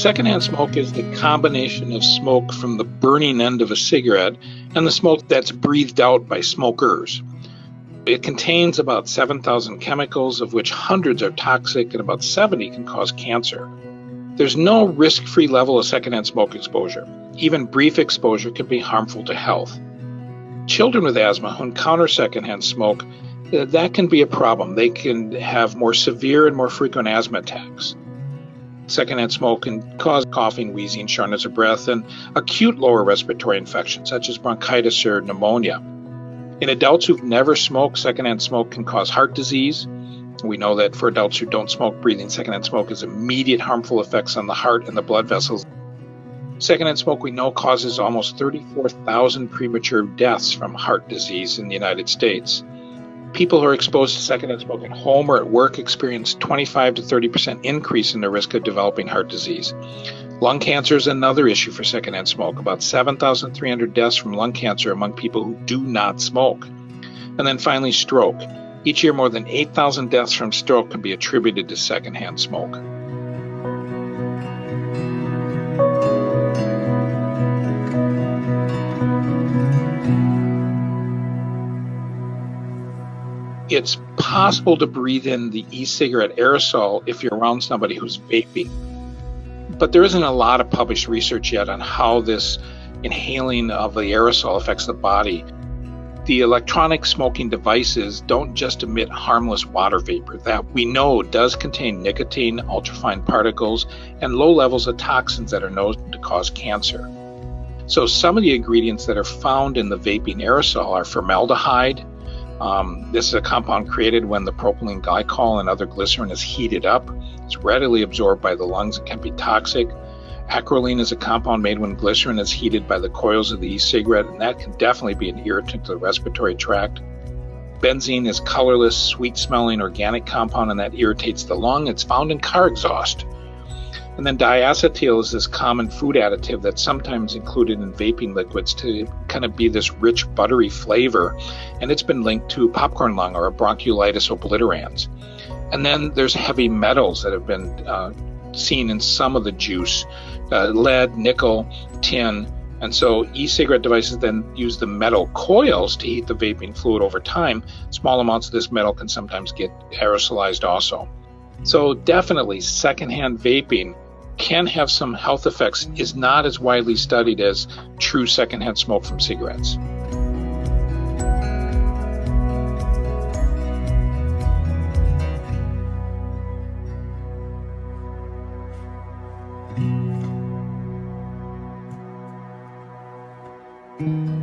Secondhand smoke is the combination of smoke from the burning end of a cigarette and the smoke that's breathed out by smokers. It contains about 7,000 chemicals, of which hundreds are toxic and about 70 can cause cancer. There's no risk free level of secondhand smoke exposure. Even brief exposure can be harmful to health. Children with asthma who encounter secondhand smoke, uh, that can be a problem. They can have more severe and more frequent asthma attacks. Secondhand smoke can cause coughing, wheezing, shortness of breath, and acute lower respiratory infections such as bronchitis or pneumonia. In adults who've never smoked, secondhand smoke can cause heart disease. We know that for adults who don't smoke, breathing secondhand smoke has immediate harmful effects on the heart and the blood vessels. Secondhand smoke, we know, causes almost 34,000 premature deaths from heart disease in the United States. People who are exposed to secondhand smoke at home or at work experience 25 to 30 percent increase in the risk of developing heart disease. Lung cancer is another issue for secondhand smoke. About 7,300 deaths from lung cancer among people who do not smoke. And then finally, stroke. Each year, more than 8,000 deaths from stroke can be attributed to secondhand smoke. It's possible to breathe in the e cigarette aerosol if you're around somebody who's vaping but there isn't a lot of published research yet on how this inhaling of the aerosol affects the body. The electronic smoking devices don't just emit harmless water vapor that we know does contain nicotine, ultrafine particles, and low levels of toxins that are known to cause cancer. So, some of the ingredients that are found in the vaping aerosol are formaldehyde. Um, this is a compound created when the propylene glycol and other glycerin is heated up. It's readily absorbed by the lungs and can be toxic. Acrolein is a compound made when glycerin is heated by the coils of the e-cigarette, and that can definitely be an irritant to the respiratory tract. Benzene is colorless, sweet-smelling organic compound, and that irritates the lung. It's found in car exhaust. And then diacetyl is this common food additive that's sometimes included in vaping liquids to kind of be this rich, buttery flavor. And it's been linked to popcorn lung or bronchiolitis obliterans. And then there's heavy metals that have been uh, seen in some of the juice uh, lead, nickel, tin. And so e cigarette devices then use the metal coils to heat the vaping fluid over time. Small amounts of this metal can sometimes get aerosolized also. So, definitely, secondhand vaping can have some health effects is not as widely studied as true secondhand smoke from cigarettes. Mm-hmm.